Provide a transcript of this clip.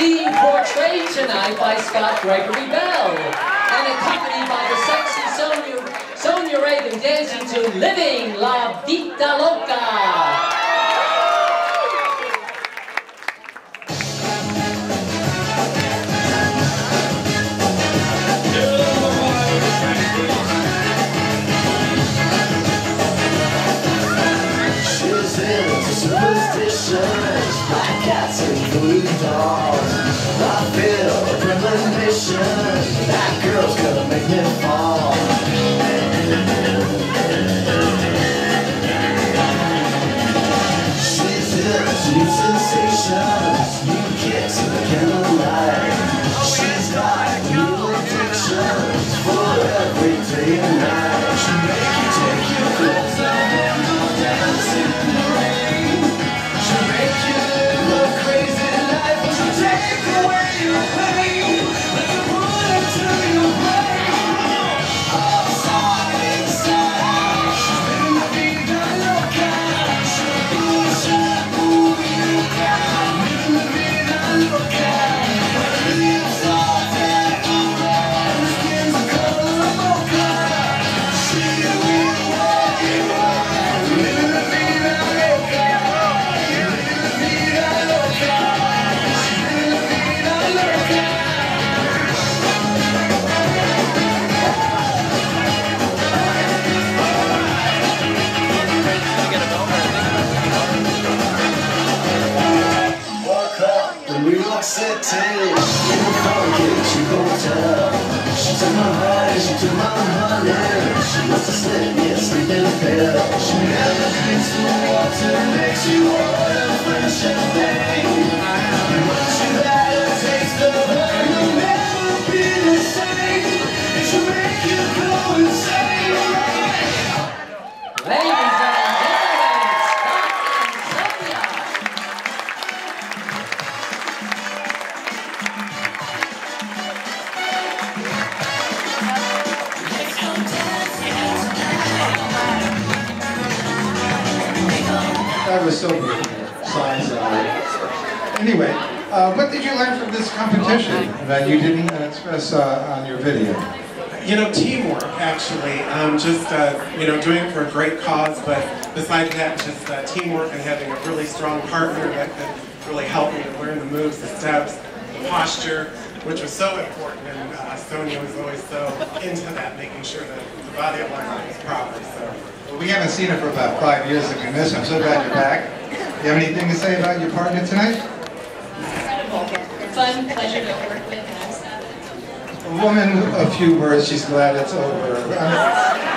being portrayed tonight by Scott Gregory Bell and accompanied by the sexy Sonia, Sonia Reagan dancing to Living La Vida Loca. Superstitions, black cats City in a funky cheap hotel. She took my heart and she took my money. She must have slipped me a sleeping pill. She never drinks the water, makes you French champagne. And That was so beautiful. Signs uh, Anyway, uh, what did you learn from this competition that you didn't express uh, on your video? You know, teamwork, actually. Um, just, uh, you know, doing it for a great cause, but besides that, just uh, teamwork and having a really strong partner that could really help me to learn the moves, the steps, the posture, which was so important. And uh, Sonia was always so into that, making sure that the body alignment was proper. So. We haven't seen her for about five years that we missed. I'm so glad you're back. Do you have anything to say about your partner tonight? incredible. Fun, pleasure to work with, and I'm sad. A woman, a few words, she's glad it's over. I mean,